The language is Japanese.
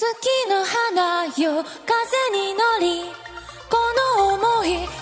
月の花よ風に乗りこの想い